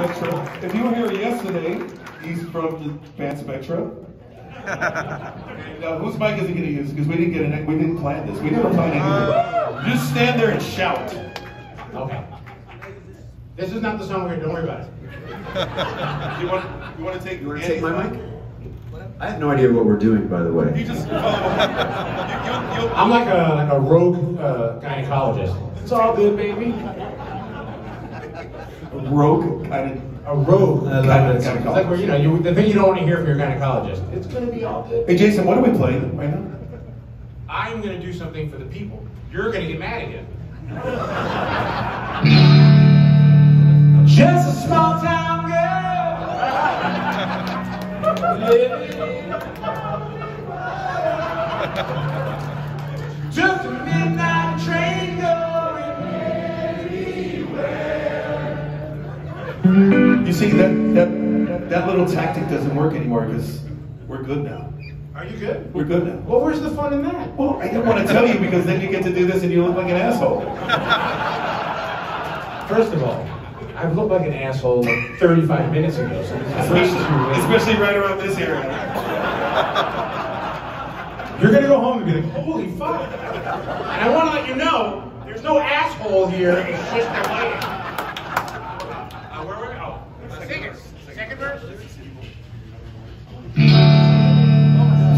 Spektra. If you were here yesterday, he's from the band Spektra. And, uh, whose mic is he going to use? Because we didn't get an, we didn't plan this. We never planned anything. Just stand there and shout. Okay. This is not the song we're don't worry about it. You want, you want to take? You want to take my mic? I have no idea what we're doing, by the You way. just. Uh, you, you, you, I'm like a, like a rogue uh, gynecologist. It's all good, baby. Rogue kind of. A rogue I love Gyne- It's like where, you know, you, the thing you don't want to hear from your gynecologist. It's gonna be all good. Hey Jason, what are we playing right now? I'm gonna do something for the people. You're gonna get mad again. Just a small town girl. living. Just You see that that that little tactic doesn't work anymore because we're good now. Are you good? We're good now. Well, where's the fun in that? Well, I didn't want to tell you because then you get to do this and you look like an asshole. First of all, I've looked like an asshole like 35 minutes ago, so Especially, especially right around this area. You're gonna go home and be like, holy fuck. And I wanna let you know, there's no asshole here, it's just the lighting.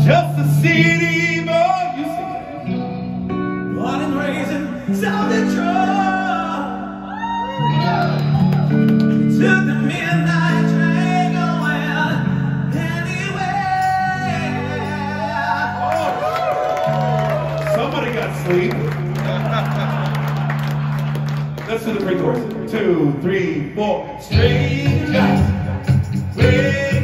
Just a city boy, you see. Born and raised in South Detroit. Took the midnight train going anywhere. Somebody got sleep. Let's do the pre chorus. Two, three, four. Strangers waiting